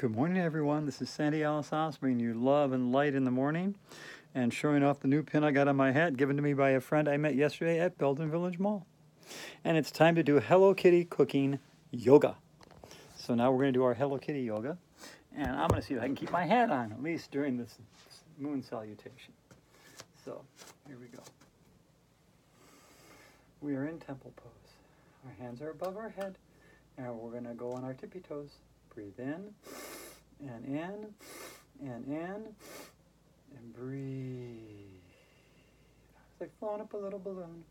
Good morning, everyone. This is Sandy Alice bringing you love and light in the morning and showing off the new pin I got on my hat given to me by a friend I met yesterday at Belden Village Mall. And it's time to do Hello Kitty cooking yoga. So now we're going to do our Hello Kitty yoga. And I'm going to see if I can keep my hat on, at least during this moon salutation. So here we go. We are in temple pose. Our hands are above our head. And we're going to go on our tippy toes. Breathe in and in and in and breathe. It's like flowing up a little balloon.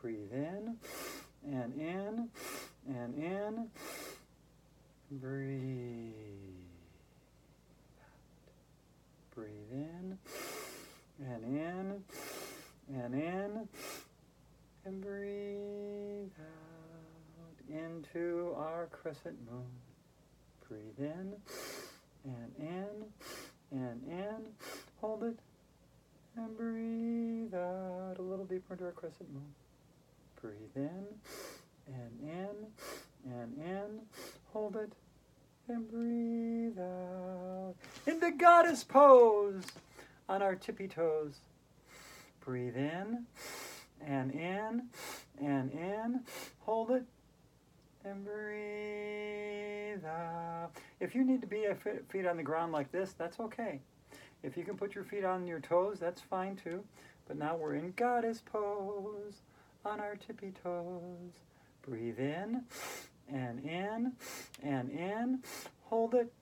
Breathe in and in and in. Breathe. Breathe in and in and in and breathe out into our crescent moon. Breathe in and in and in. Hold it and breathe out a little deeper into our crescent moon. Breathe in and in and in. Hold it and breathe out into goddess pose on our tippy toes. Breathe in and in and in. Hold it and breathe out. If you need to be a feet on the ground like this, that's okay. If you can put your feet on your toes, that's fine too. But now we're in goddess pose on our tippy toes. Breathe in and in and in. Hold it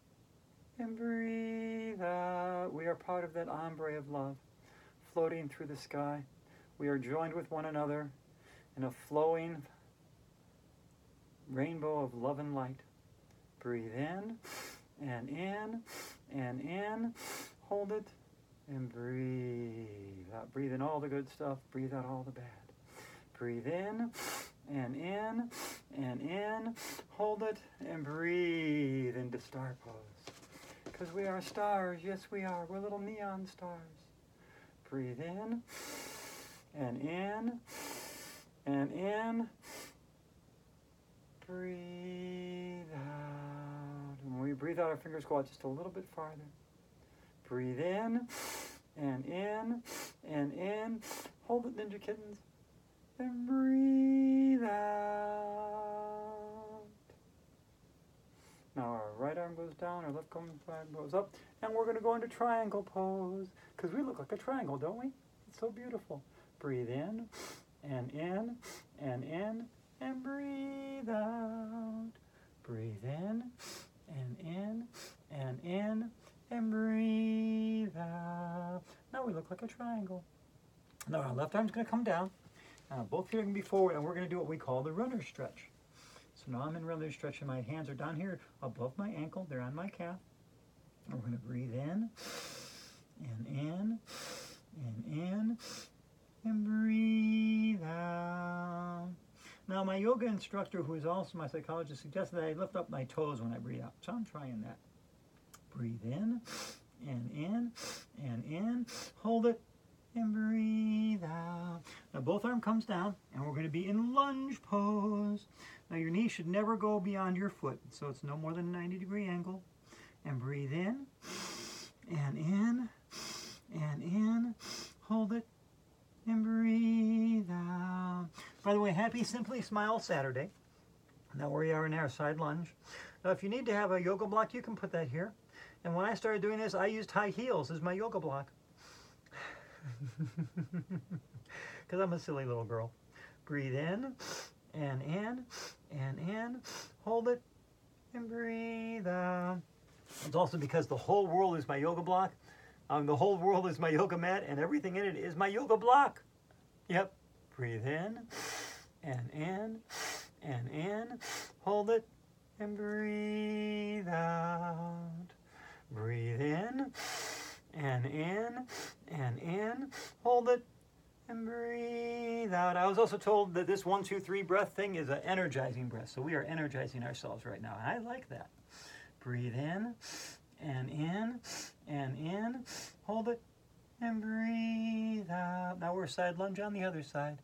and breathe out. We are part of that ombre of love floating through the sky. We are joined with one another in a flowing rainbow of love and light. Breathe in and in and in. Hold it and breathe out. Breathe in all the good stuff. Breathe out all the bad. Breathe in and in and in. Hold it and breathe into star pose. Because we are stars. Yes, we are. We're little neon stars. Breathe in and in and in breathe out. And when we breathe out, our fingers go out just a little bit farther. Breathe in and in and in. Hold it, Ninja Kittens. And breathe out. Now our right arm goes down, our left arm goes up, and we're going to go into triangle pose because we look like a triangle, don't we? It's so beautiful. Breathe in and in and in and breathe out. Breathe in and in and in and breathe out. Now we look like a triangle. Now our left arm's going to come down. Now both feet are going to be forward and we're going to do what we call the runner stretch. So now I'm in runner stretch and my hands are down here above my ankle. They're on my calf. And we're going to breathe in and in and in and breathe out. Now, my yoga instructor, who is also my psychologist, suggested that I lift up my toes when I breathe out. So I'm trying that. Breathe in and in and in. Hold it and breathe out. Now, both arm comes down, and we're going to be in lunge pose. Now, your knee should never go beyond your foot, so it's no more than a 90 degree angle. And breathe in and in and in. Hold it and breathe out. By the way, happy Simply Smile Saturday. Now we are in our side lunge. Now if you need to have a yoga block, you can put that here. And when I started doing this, I used high heels as my yoga block. Because I'm a silly little girl. Breathe in and in and in. Hold it and breathe out. It's also because the whole world is my yoga block. Um, the whole world is my yoga mat, and everything in it is my yoga block. Yep. Breathe in and in and in. Hold it and breathe out. Breathe in and in and in. Hold it and breathe out. I was also told that this one, two, three breath thing is an energizing breath. So we are energizing ourselves right now. I like that. Breathe in and in and in. Hold it and breathe out. Now we're side lunge on the other side.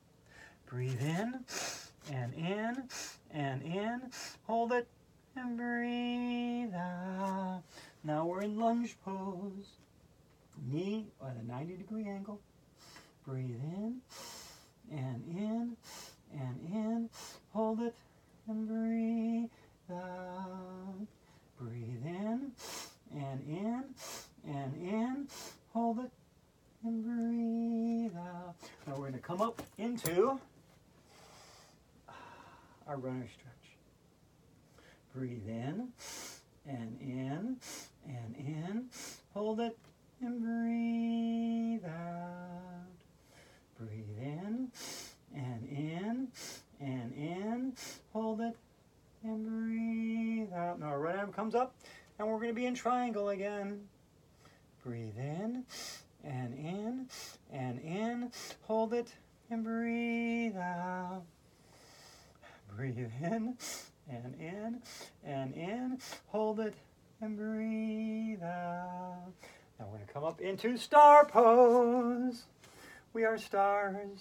Breathe in and in and in. Hold it and breathe out. Now we're in lunge pose. Knee at a 90 degree angle. Breathe in and in and in. Hold it and breathe out. Breathe in and in and in. Hold it and breathe out. Now we're going to come up into our runner stretch. Breathe in and in and in. Hold it and breathe out. Breathe in and in and in. Hold it and breathe out. Now our right arm comes up and we're going to be in triangle again. Breathe in and in and in. Hold it and breathe out. Breathe in and in and in. Hold it and breathe out. Now we're going to come up into star pose. We are stars.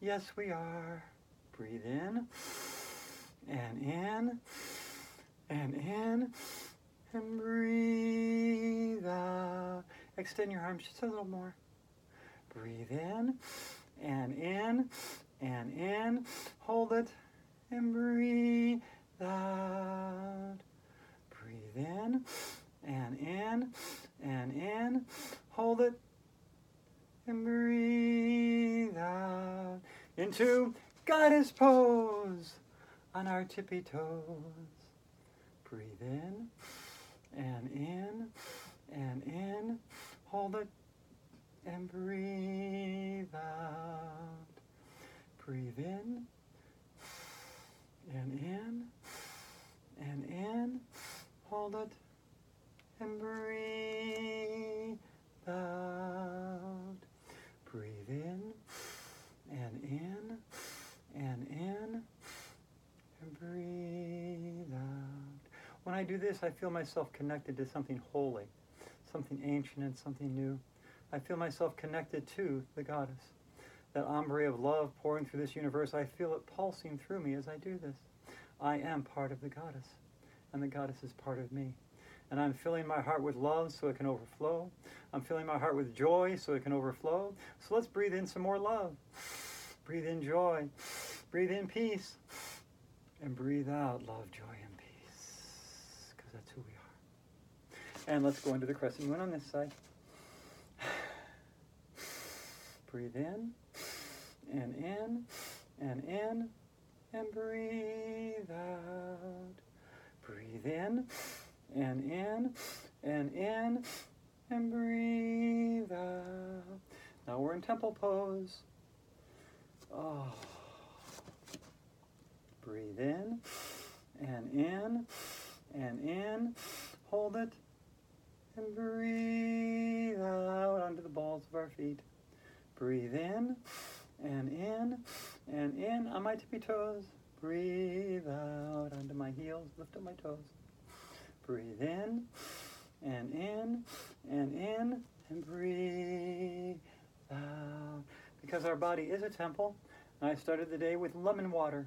Yes, we are. Breathe in and in and in and breathe out. Extend your arms just a little more. Breathe in and in and in. Hold it and breathe out. Breathe in and in and in. Hold it and breathe out. Into goddess pose on our tippy toes. Breathe in and in and in. Hold it and breathe out. Breathe in and in and in. Hold it and breathe out. Breathe in and in and in and breathe out. When I do this, I feel myself connected to something holy, something ancient and something new. I feel myself connected to the goddess. That ombre of love pouring through this universe, I feel it pulsing through me as I do this. I am part of the goddess, and the goddess is part of me. And I'm filling my heart with love so it can overflow. I'm filling my heart with joy so it can overflow. So let's breathe in some more love. Breathe in joy. Breathe in peace. And breathe out love, joy, and peace. Because that's who we are. And let's go into the crescent moon on this side. Breathe in and in and in and breathe out. Breathe in and in and in and breathe out. Now we're in temple pose. Oh. Breathe in and in and in. Hold it and breathe out onto the balls of our feet. Breathe in and in and in on my tippy toes. Breathe out onto my heels. Lift up my toes. Breathe in and in and in and breathe out. Because our body is a temple, I started the day with lemon water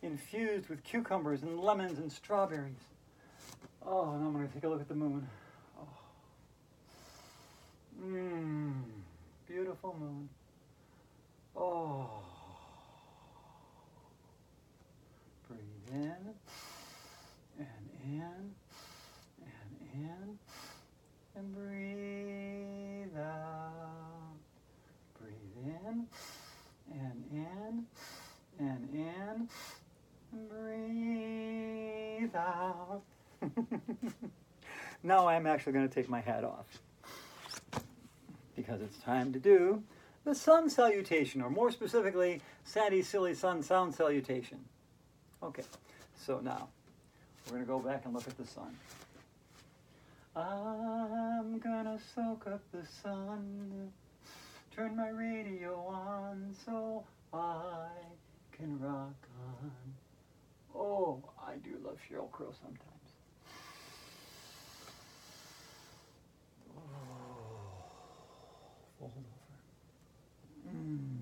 infused with cucumbers and lemons and strawberries. Oh, and I'm going to take a look at the moon. Oh. Mmm, beautiful moon. Oh. Breathe in and in and in and breathe out. Breathe in and in and in and breathe out. now I'm actually going to take my hat off because it's time to do the sun salutation, or more specifically, Sandy Silly Sun Sound Salutation. Okay, so now we're going to go back and look at the sun. I'm gonna soak up the sun, turn my radio on so I can rock on. Oh, I do love Sheryl Crow sometimes. Oh, fold over. Mm.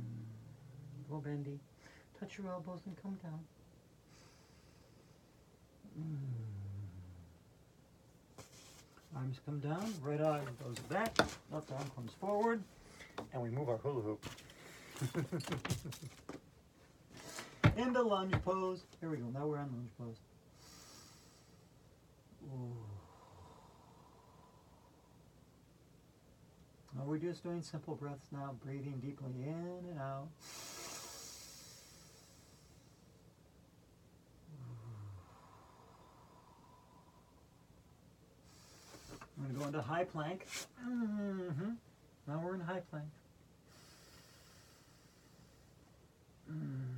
Go bendy. Touch your elbows and come down. Mm. Arms come down, right arm goes back, left arm comes forward, and we move our hula hoop. Into lunge pose. Here we go. Now we're on lunge pose. Ooh. Now we're just doing simple breaths now, breathing deeply in and out. I'm going to high plank. Mm-hmm. Now we're in high plank. Mm.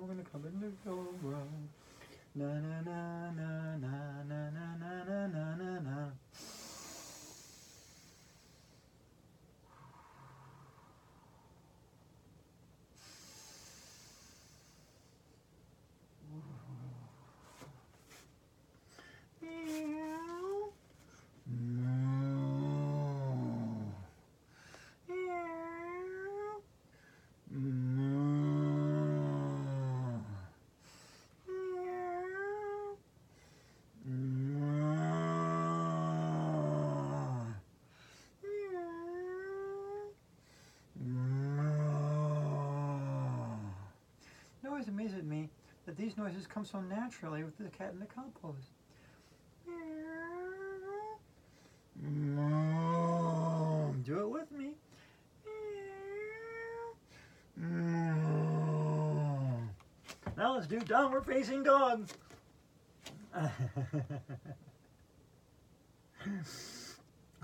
We're gonna come into Cobra. Na na na na na na na na na na na na. That these noises come so naturally with the cat and the cow pose. Do it with me. Now let's do downward facing dog. now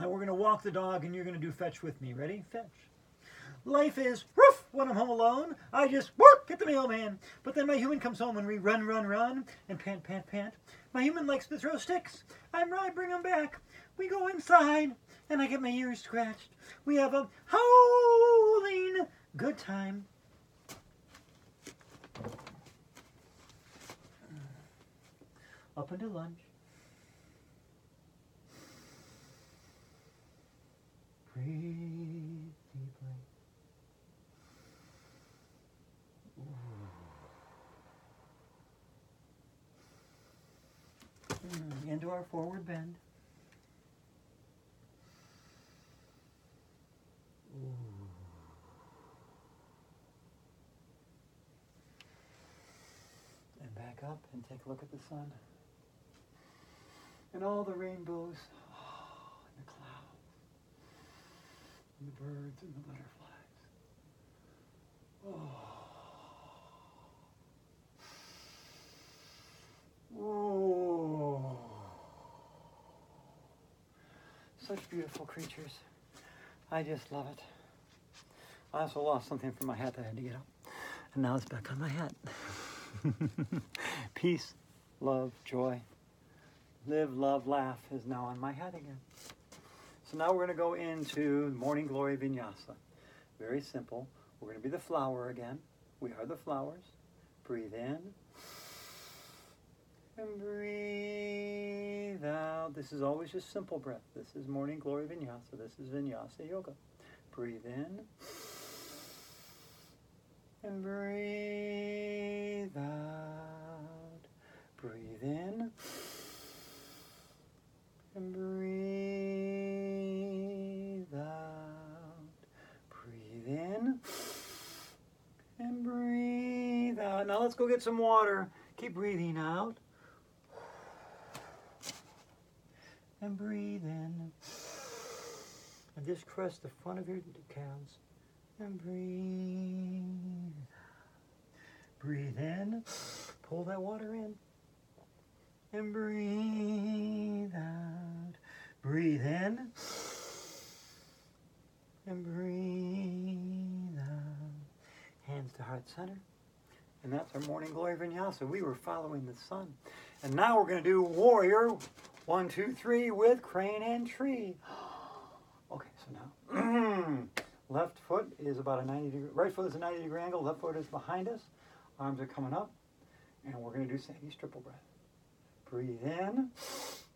we're going to walk the dog and you're going to do fetch with me. Ready? Fetch. Life is when I'm home alone. I just work get the mailman. But then my human comes home and we run, run, run and pant, pant, pant. My human likes to throw sticks. I'm right, bring them back. We go inside and I get my ears scratched. We have a howling good time. Up into lunge. Breathe deeply. Ooh. Into our forward bend. Ooh. And back up and take a look at the sun. And all the rainbows, oh, and the clouds, and the birds and the butterflies. Oh. Oh. Such beautiful creatures. I just love it. I also lost something from my hat that I had to get up. And now it's back on my hat. Peace, love, joy, live, love, laugh is now on my hat again. So now we're going to go into Morning Glory Vinyasa. Very simple. We're going to be the flower again. We are the flowers. Breathe in. And breathe out. This is always just simple breath. This is Morning Glory Vinyasa. This is Vinyasa Yoga. Breathe in. And breathe out. Breathe in. And breathe out. Breathe in. And breathe out. Now let's go get some water. Keep breathing out. and breathe in. And just caress the front of your calves and breathe. Breathe in, pull that water in, and breathe out. Breathe in, and breathe out. Hands to heart center. And that's our morning glory vinyasa. We were following the sun. And now we're going to do warrior one, two, three with crane and tree. Left foot is about a 90 degree, right foot is a 90 degree angle, left foot is behind us, arms are coming up, and we're going to do Sandy's triple breath. Breathe in,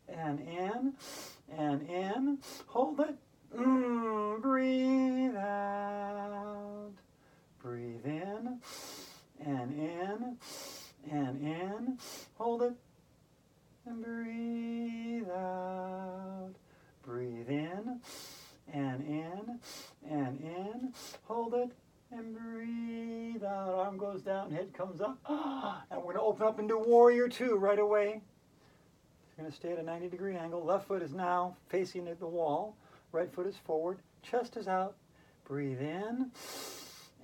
and in, and in, hold it, mm, breathe out, breathe in, and in, and in, hold it, and breathe out, breathe in, and in and in. Hold it and breathe out. Arm goes down, head comes up. And we're going to open up into warrior two right away. We're going to stay at a 90 degree angle. Left foot is now facing the wall. Right foot is forward. Chest is out. Breathe in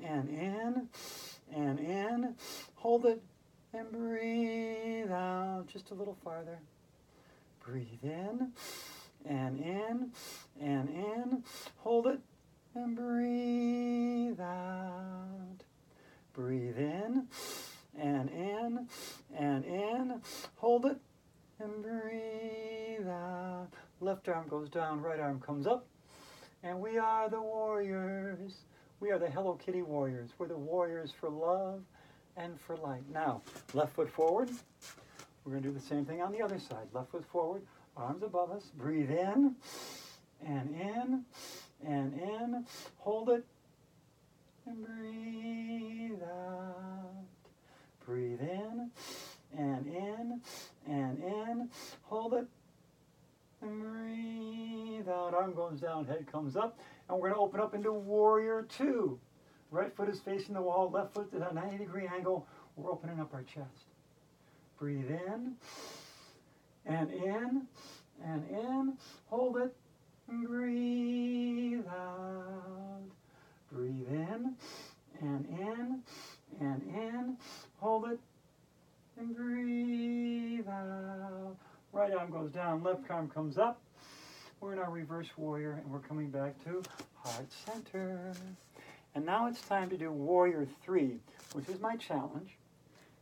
and in and in. Hold it and breathe out just a little farther. Breathe in and in and in. Hold it and breathe out. Breathe in and in and in. Hold it and breathe out. Left arm goes down, right arm comes up. And we are the warriors. We are the Hello Kitty warriors. We're the warriors for love and for light. Now, left foot forward. We're going to do the same thing on the other side. Left foot forward, arms above us. Breathe in and in and in. Hold it and breathe out. Breathe in and in and in. Hold it and breathe out. Arm goes down, head comes up. And we're going to open up into warrior two. Right foot is facing the wall, left foot at a 90 degree angle. We're opening up our chest. Breathe in and in and in. Hold it breathe out. Breathe in and in and in. Hold it and breathe out. Right arm goes down, left arm comes up. We're in our reverse warrior and we're coming back to heart center. And now it's time to do warrior three, which is my challenge,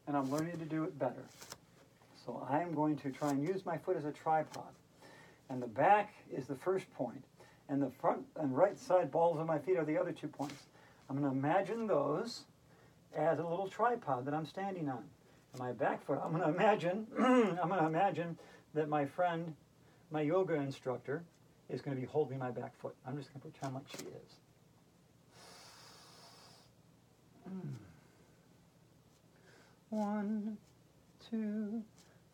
and I'm learning to do it better. So I'm going to try and use my foot as a tripod. And the back is the first point. and the front and right side balls of my feet are the other two points. I'm going to imagine those as a little tripod that I'm standing on. And my back foot, I'm going to imagine, I'm going to imagine that my friend, my yoga instructor, is going to be holding my back foot. I'm just going to pretend like she is. Hmm. One, two,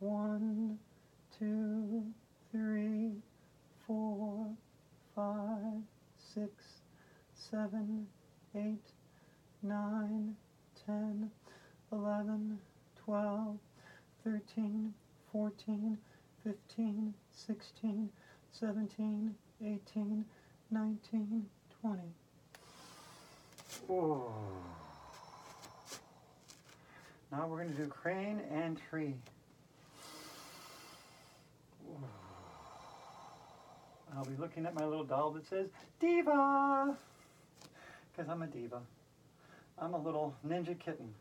One, two, three, four, five, six, seven, eight, nine, ten, eleven, twelve, thirteen, fourteen, fifteen, sixteen, seventeen, eighteen, nineteen, twenty. Oh. Now we're going to do crane and tree. I'll be looking at my little doll that says Diva, because I'm a diva. I'm a little ninja kitten.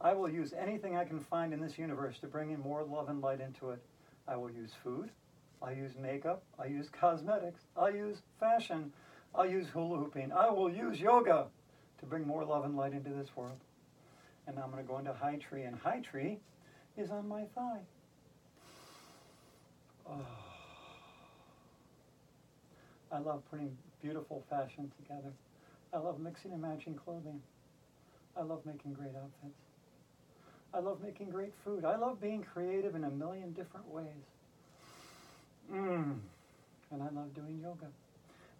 I will use anything I can find in this universe to bring in more love and light into it. I will use food. I use makeup. I use cosmetics. I use fashion. I'll use hula hooping. I will use yoga to bring more love and light into this world. And now I'm going to go into high tree, and high tree is on my thigh. Oh. I love putting beautiful fashion together. I love mixing and matching clothing. I love making great outfits. I love making great food. I love being creative in a million different ways. Mm. And I love doing yoga.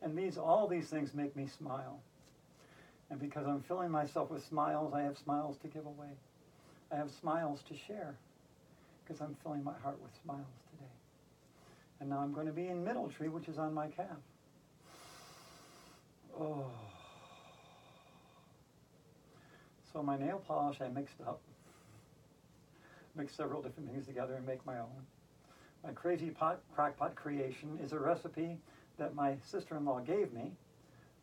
And these all these things make me smile. And because I'm filling myself with smiles, I have smiles to give away. I have smiles to share because I'm filling my heart with smiles today. And now I'm going to be in middle tree, which is on my calf. Oh. So my nail polish I mixed up. Mix several different things together and make my own. My crazy pot crackpot creation is a recipe that my sister-in-law gave me,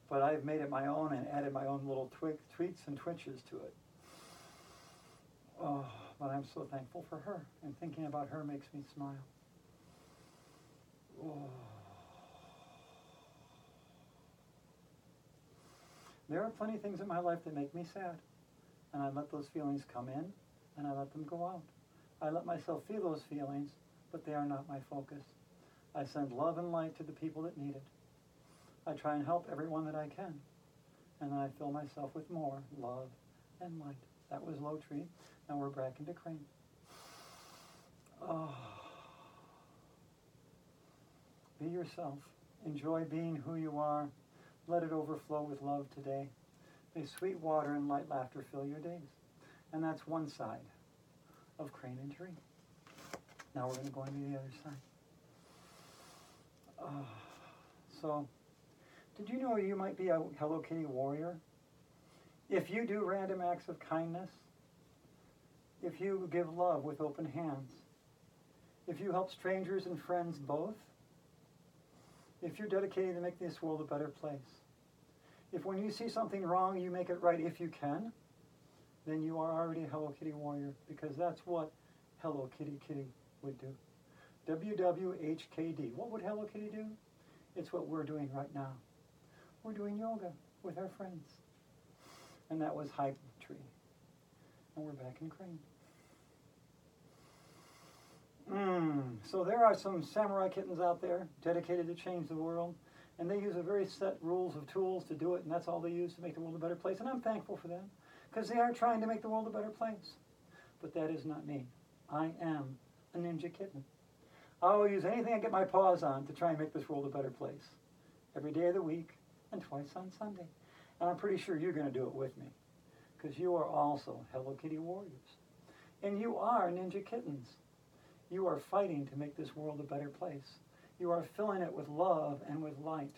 but I've made it my own and added my own little twig, tweaks and twitches to it. Oh, but I'm so thankful for her, and thinking about her makes me smile. Oh. There are plenty of things in my life that make me sad, and I let those feelings come in, and I let them go out. I let myself feel those feelings, but they are not my focus. I send love and light to the people that need it. I try and help everyone that I can, and then I fill myself with more love and light. That was low tree. Now we're back into crane. Oh. Be yourself. Enjoy being who you are. Let it overflow with love today. May sweet water and light laughter fill your days. And that's one side of crane and tree. Now we're going to go into the other side. Uh, so, did you know you might be a Hello Kitty warrior? If you do random acts of kindness, if you give love with open hands, if you help strangers and friends both, if you're dedicated to make this world a better place, if when you see something wrong, you make it right if you can, then you are already a Hello Kitty warrior because that's what Hello Kitty Kitty would do. WWHKD. What would Hello Kitty do? It's what we're doing right now. We're doing yoga with our friends. And that was High Tree. And we're back in Crane. Mm. So there are some samurai kittens out there dedicated to change the world. And they use a very set rules of tools to do it, and that's all they use to make the world a better place. And I'm thankful for them, because they are trying to make the world a better place. But that is not me. I am a ninja kitten. I will use anything I get my paws on to try and make this world a better place. Every day of the week and twice on Sunday. And I'm pretty sure you're going to do it with me. Because you are also Hello Kitty warriors. And you are ninja kittens. You are fighting to make this world a better place. You are filling it with love and with light.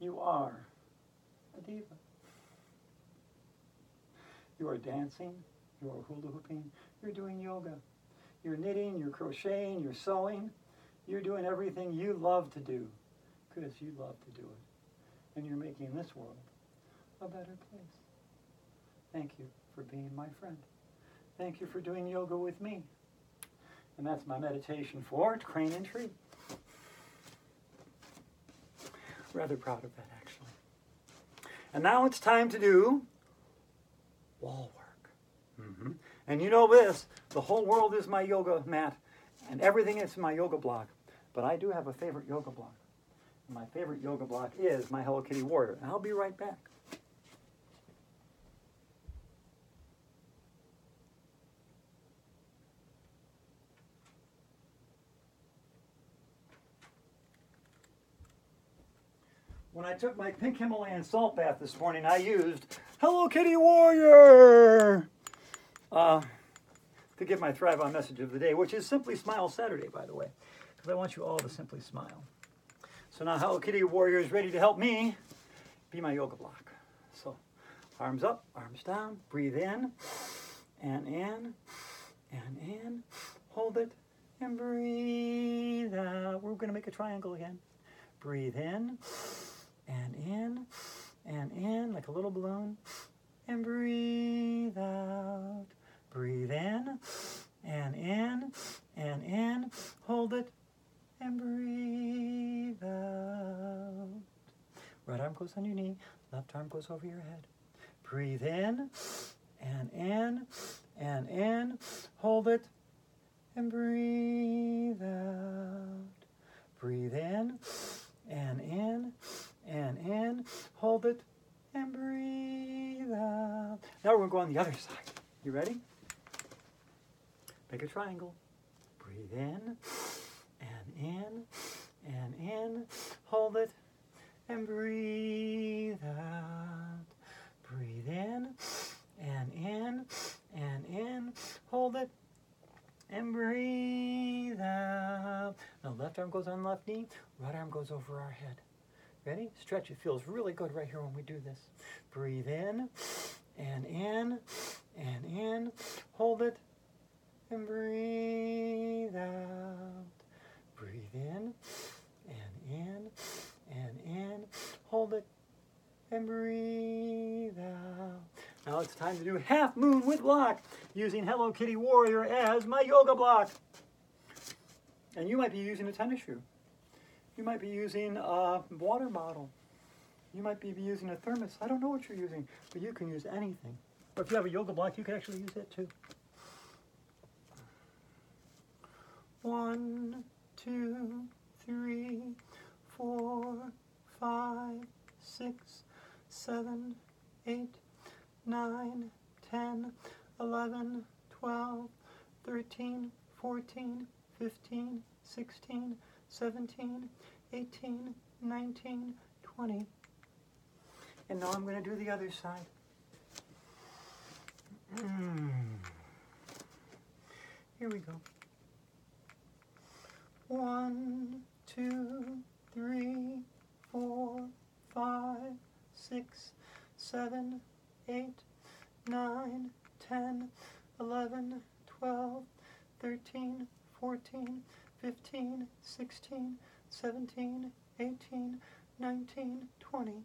You are a diva. You are dancing. You are hula hooping. You're doing yoga. You're knitting. You're crocheting. You're sewing. You're doing everything you love to do because you love to do it. And you're making this world a better place. Thank you for being my friend. Thank you for doing yoga with me. And that's my meditation for crane and tree. Rather proud of that, actually. And now it's time to do wall work. Mm-hmm. And you know this the whole world is my yoga mat, and everything is my yoga block. But I do have a favorite yoga block. And my favorite yoga block is my Hello Kitty Warrior. And I'll be right back. When I took my pink Himalayan salt bath this morning, I used Hello Kitty Warrior uh, to give my Thrive On message of the day, which is Simply Smile Saturday, by the way, because I want you all to simply smile. So now Hello Kitty Warrior is ready to help me be my yoga block. So arms up, arms down, breathe in and in and in, hold it and breathe out. We're going to make a triangle again. Breathe in and in and in like a little balloon and breathe out. Breathe in and in and in. Hold it and breathe out. Right arm goes on your knee, left arm goes over your head. Breathe in and in and in. Hold it and breathe out. Breathe in and in and in, hold it, and breathe out. Now we're going to go on the other side. You ready? Make a triangle. Breathe in, and in, and in, hold it, and breathe out. Breathe in, and in, and in, hold it, and breathe out. Now left arm goes on left knee, right arm goes over our head. Ready? Stretch. It feels really good right here when we do this. Breathe in and in and in. Hold it and breathe out. Breathe in and in and in. Hold it and breathe out. Now it's time to do half moon with block using Hello Kitty Warrior as my yoga block. And you might be using a tennis shoe. You might be using a water bottle. You might be using a thermos. I don't know what you're using, but you can use anything. Or if you have a yoga block, you can actually use it too. One, two, three, four, five, six, seven, eight, nine, ten, eleven, twelve, thirteen, fourteen, fifteen, sixteen, seventeen, eighteen, nineteen, twenty. And now I'm going to do the other side. Mm. Here we go. One, two, three, four, five, six, seven, eight, nine, ten, eleven, twelve, thirteen, fourteen, fifteen, sixteen, seventeen, eighteen, nineteen, twenty.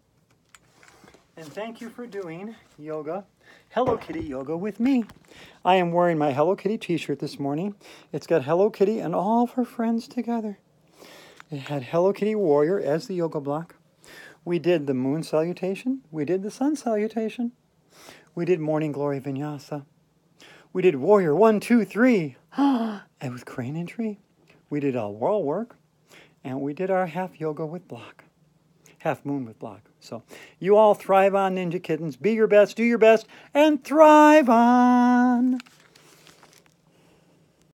And thank you for doing yoga, Hello Kitty yoga with me. I am wearing my Hello Kitty t shirt this morning. It's got Hello Kitty and all of her friends together. It had Hello Kitty Warrior as the yoga block. We did the moon salutation. We did the sun salutation. We did morning glory vinyasa. We did warrior one, two, three. and with crane and tree. We did all wall work. And we did our half yoga with block. Half moon with block. So you all thrive on Ninja Kittens. Be your best, do your best, and thrive on.